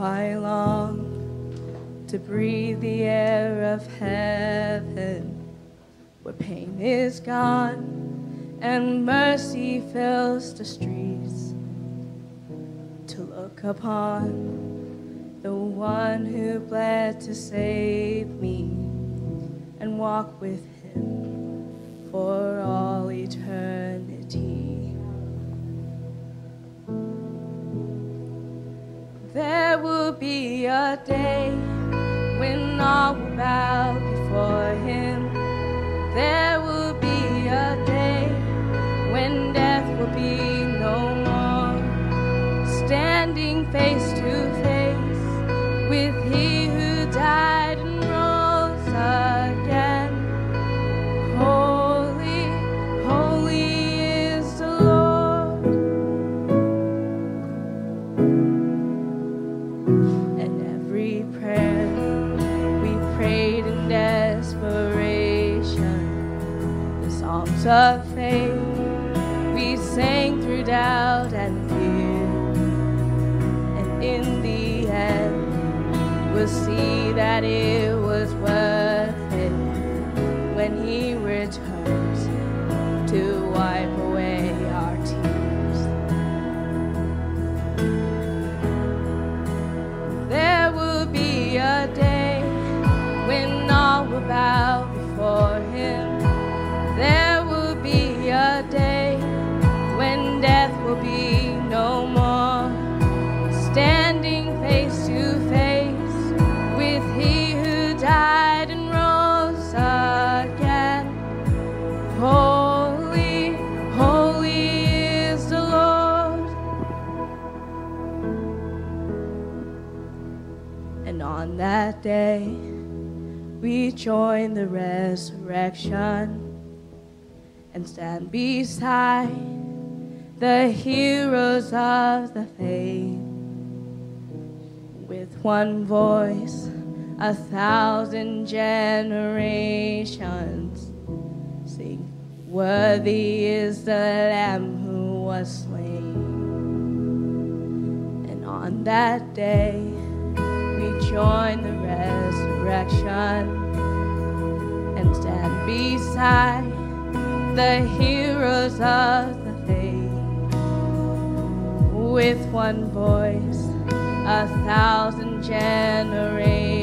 I long to breathe the air of heaven where pain is gone and mercy fills the streets to look upon the one who bled to save me and walk with him for all eternity. Will be a day when all will bow before him. There will be a day when death will be no more. Standing face to face with he of faith we sang through doubt and fear. And in the end, we'll see that it was worth on that day, we join the resurrection and stand beside the heroes of the faith. With one voice, a thousand generations sing, Worthy is the Lamb who was slain. And on that day, join the resurrection and stand beside the heroes of the faith. With one voice, a thousand generations